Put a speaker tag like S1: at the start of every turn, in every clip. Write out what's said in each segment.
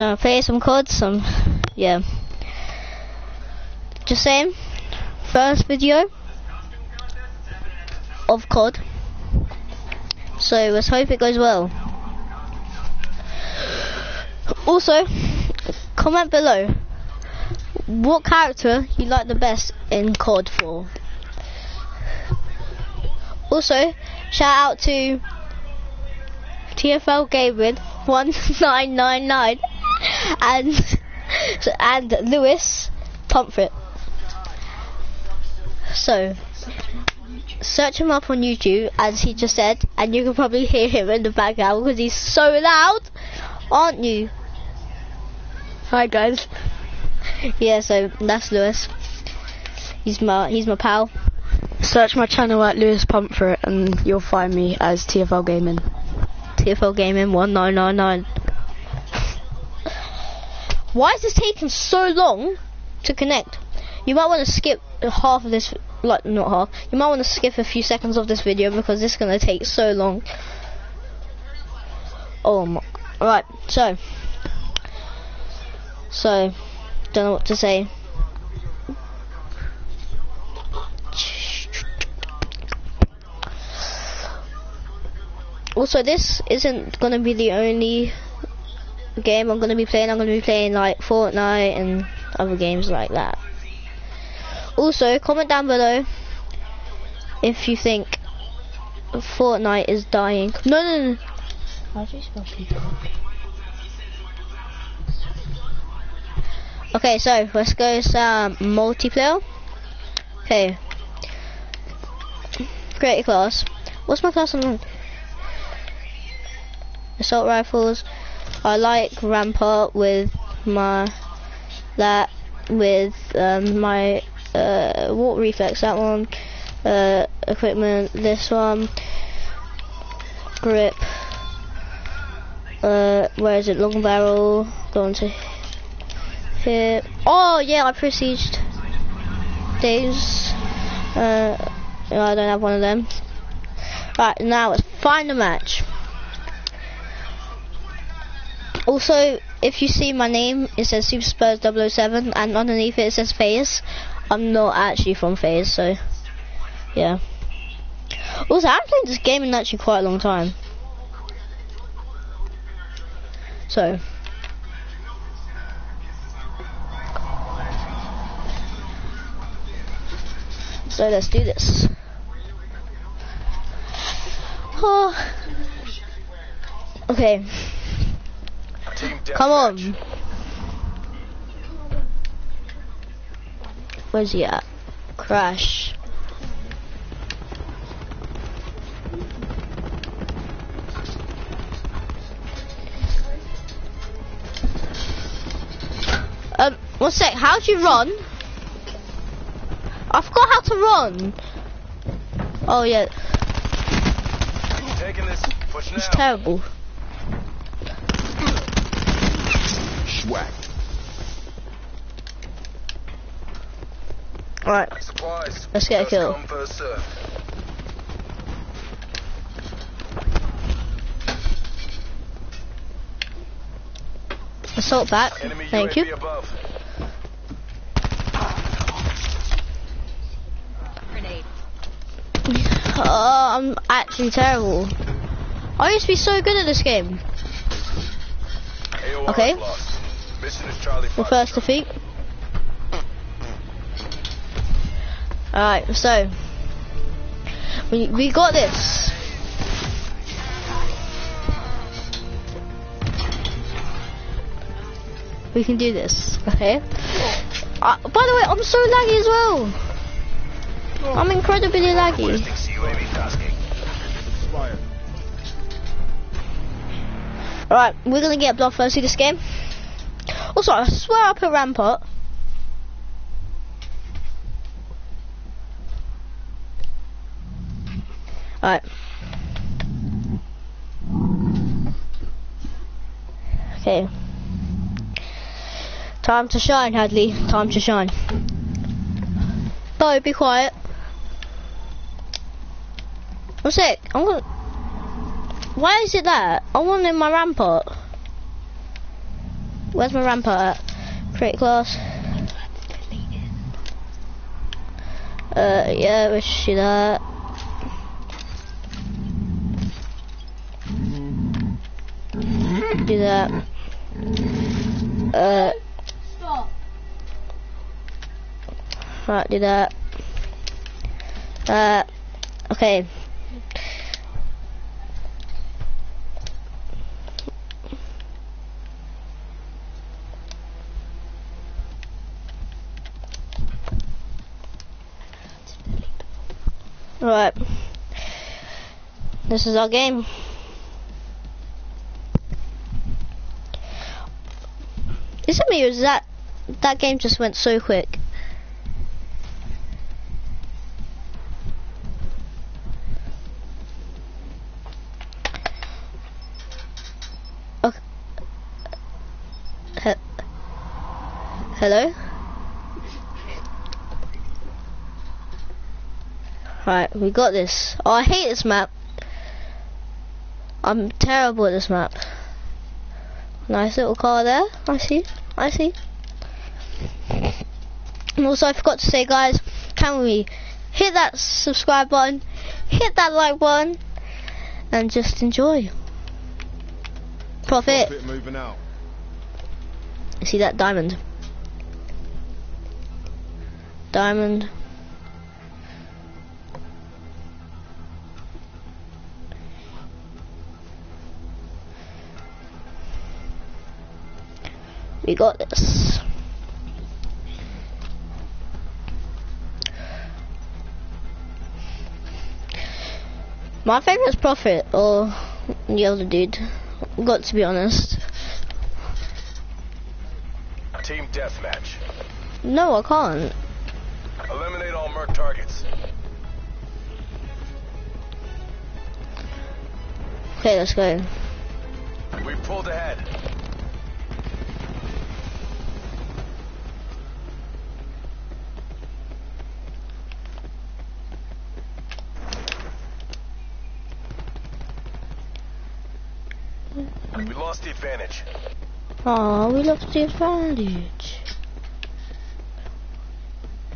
S1: Uh, play some COD, some, yeah. Just saying, first video of COD. So let's hope it goes well. Also, comment below what character you like the best in COD 4. Also, shout out to TFL Gaming 1999 and and Lewis Pomfret. So search him up on YouTube as he just said and you can probably hear him in the background because he's so loud aren't you? Hi guys. Yeah, so that's Lewis. He's my he's my pal.
S2: Search my channel at Lewis Pomfret and you'll find me as TFL Gaming.
S1: TFL Gaming 1999. Why is this taking so long to connect? You might want to skip half of this, like not half. You might want to skip a few seconds of this video because this is gonna take so long. Oh my. Right, so, so, don't know what to say. Also, this isn't gonna be the only game I'm gonna be playing. I'm gonna be playing like Fortnite and other games like that. Also, comment down below if you think Fortnite is dying. No, no, no. Okay, so let's go some multiplayer. Okay. Create a class. What's my class on? Assault rifles. I like Rampart with my that with um, my uh, water reflex. That one. Uh, equipment. This one. Grip. Uh, where is it? Long barrel. Going to here. Oh yeah, I prestiged days. Uh, I don't have one of them. Right now, let's find a match. Also, if you see my name, it says Super Spurs 007, and underneath it, it says FaZe. I'm not actually from FaZe, so yeah. Also, I've played this game in actually quite a long time. So. So let's do this. Oh. Okay. Come on. Where's he at? Crash. Um, one sec, how'd you run? I forgot how to run. Oh yeah.
S3: Taking this. Pushing
S1: It's terrible. Alright, Let's get a kill.
S3: come, first serve.
S1: assault back.
S3: Enemy
S1: Thank you.
S3: above.
S1: Oh, I'm actually terrible. I used to be so good at this game. Okay.
S3: Mission is Charlie
S1: The
S3: 5.
S1: first defeat. Alright, so we we got this. We can do this, okay? Uh, by the way, I'm so laggy as well. I'm incredibly laggy.
S3: Ballistics UAV tasking.
S1: Alright, we're gonna get bloodthirsty this game. Also, I swear I put Rampart. Alright. Okay. Time to shine, Hadley. Time to shine. No, be quiet. One sec. I'm gonna. Why is it that? I want in my rampart. Where's my rampart at? Pretty close. Uh, yeah, we should do that. Do that. Uh,
S4: Stop.
S1: right, do that. Uh, okay. Right. This is our game. Is it me or is that that game just went so quick? Okay. He- Hello? Right, we got this. Oh, I hate this map. I'm terrible at this map. Nice little car there. I see. I see. And also, I forgot to say, guys, can we hit that subscribe button, hit that like button, and just enjoy. Prophet.
S3: Bit moving out.
S1: See that diamond? Diamond. We got this. My favorite is Prophet or the other dude. Got to be honest.
S3: Team deathmatch.
S1: No, I can't.
S3: Eliminate all merc targets.
S1: Okay, let's go.
S3: We pulled ahead. We lost the advantage.
S1: Oh, we lost the advantage.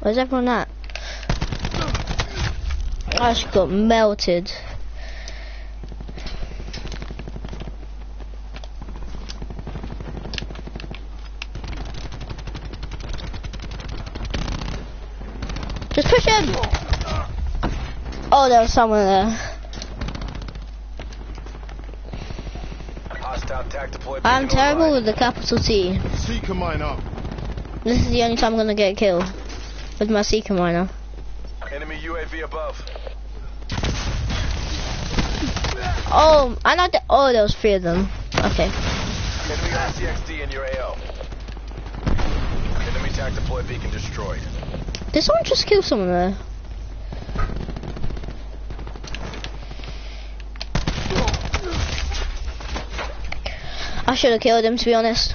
S1: Where's everyone at? I just got melted. Just push him! Oh, there was someone there.
S3: Hostile tac deploy.
S1: I'm terrible
S3: online.
S1: with the capital T.
S3: Seeker mine up.
S1: This is the only time I'm gonna get killed with my Seeker miner.
S3: Enemy UAV above.
S1: Oh, I know that. Oh, there was three of them. Okay.
S3: Enemy RCXD in your AO. Enemy tac deploy beacon destroyed.
S1: Did someone just kill someone there? I should have killed him, to be honest.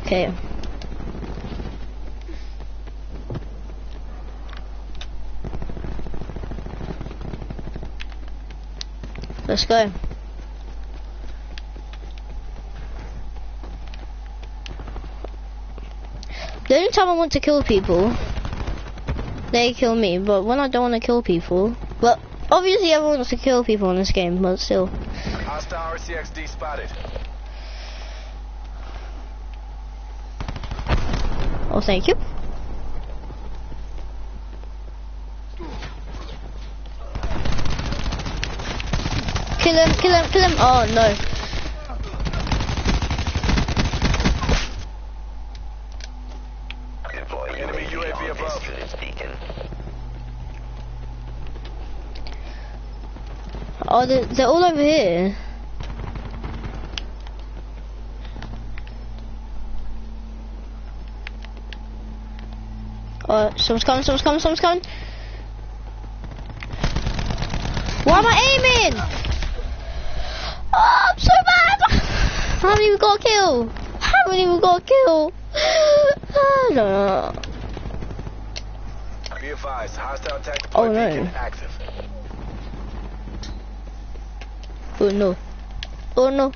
S1: Okay. Let's go. The only time I want to kill people, they kill me. But when I don't want to kill people, well, obviously everyone wants to kill people in this game, but still.
S3: Hostile RCXD spotted.
S1: Oh, thank you. Kill him, kill him, kill him. Oh, no.
S3: Enemy UAV above.
S1: Oh, they're, they're all over here. Oh, someone's coming, someone's coming, someone's coming. Why am I aiming? Oh, I'm so bad. I haven't even got a kill. I haven't even got a kill. Ah, no.
S3: Be advised, hostile tac
S1: Oh, no.
S3: active.
S1: Oh no. Oh no.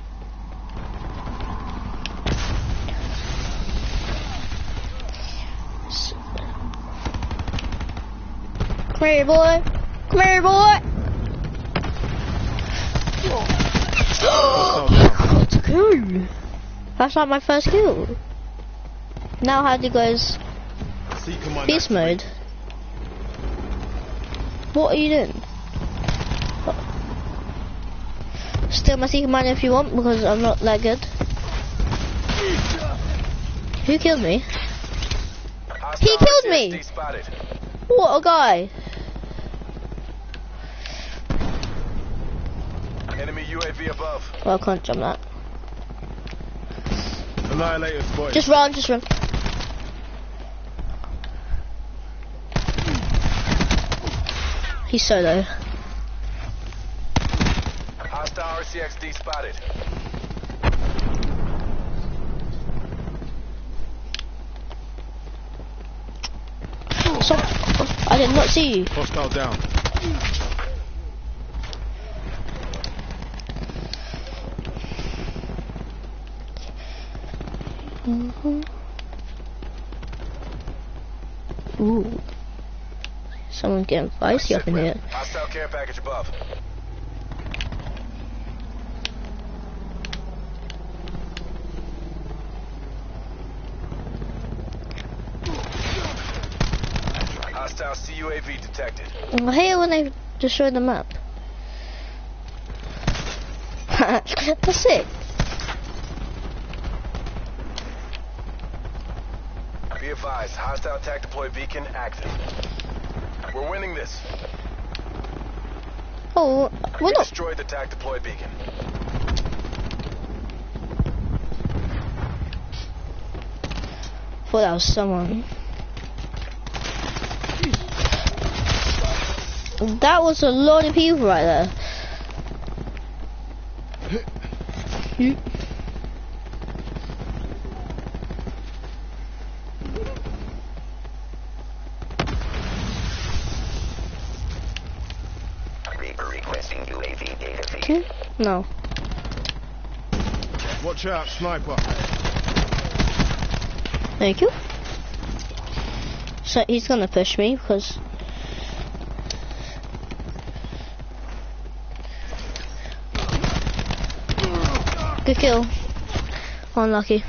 S1: Come here, boy. Come here, boy.
S4: Hostile down.
S1: Let's go. That's not my first kill. Now how do you guys
S4: Seeker mine
S1: beast mode? What are you doing? Still my Seeker mine if you want because I'm not that good. Who killed me?
S3: He
S1: killed me! What a guy.
S3: Enemy UAV above.
S1: Well, I can't jump that.
S4: Annihilator spotted.
S1: Just run, just run. He's solo.
S3: Hostile RCXD spotted.
S1: Stop. I did not see you.
S4: Hostile down.
S1: Ooh. Someone getting feisty up in here.
S3: Hostile care package above. Hostile CUAV detected.
S1: I hate when they destroy the map. That's it.
S3: Be advised, hostile attack deploy beacon active. We're winning this.
S1: Oh,
S3: We
S1: we're not.
S3: destroyed the attack deploy beacon.
S1: thought that was someone. That was a lot of people right there.
S5: requesting UAV data feed.
S1: No.
S4: Watch out, sniper.
S1: Thank you. So he's gonna push me because. Good kill. Unlucky.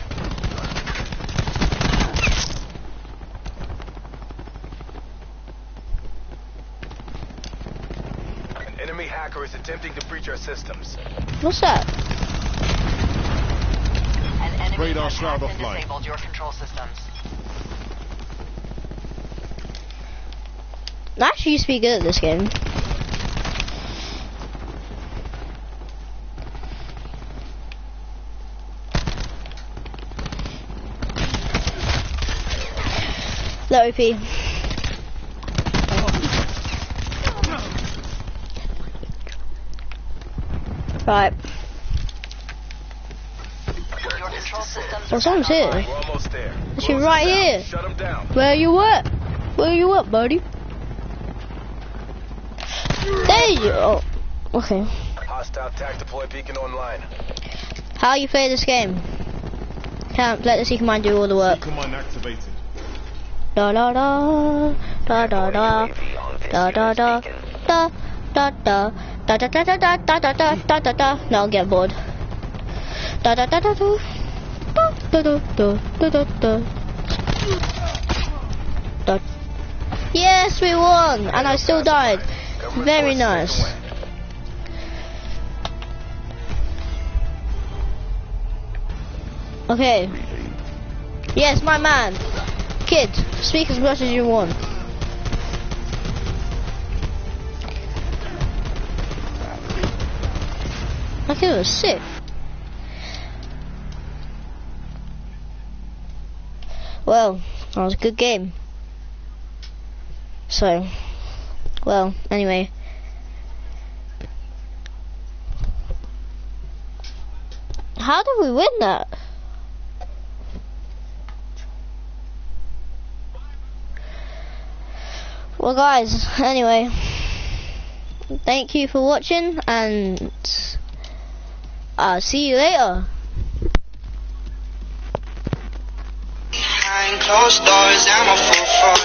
S3: An enemy hacker is attempting to breach our systems.
S1: What's that?
S6: An enemy
S4: Radar
S6: has
S4: shroud
S6: hacked and disabled your control systems.
S1: I actually used to be good at this game. Low OP. Right.
S6: Your control systems
S1: Well,
S6: are
S1: someone's here.
S6: online.
S3: We're almost there.
S1: Actually, right
S3: down.
S1: here.
S3: Shut them down.
S1: Where you at? Where you at, buddy? There you oh. Okay.
S3: Hostile attack deploy beacon online.
S1: How you play this game? Can't let the Seeker Mine do all the work.
S4: Seeker mine activated.
S1: Da da da da da da
S5: UAV on this
S1: da da da da da da da da da da da da da da da da da No, I'll get bored. Da da da da da da da da da da da Yes, we won, and I still died. Very nice. Okay. Yes, my man. Kid, speak as much as you want. That kid was sick. Well, that was a good game. So, well, anyway. How did we win that? Well, guys, anyway, thank you for watching, and I'll see you later.
S7: Behind closed doors, I'm a fool for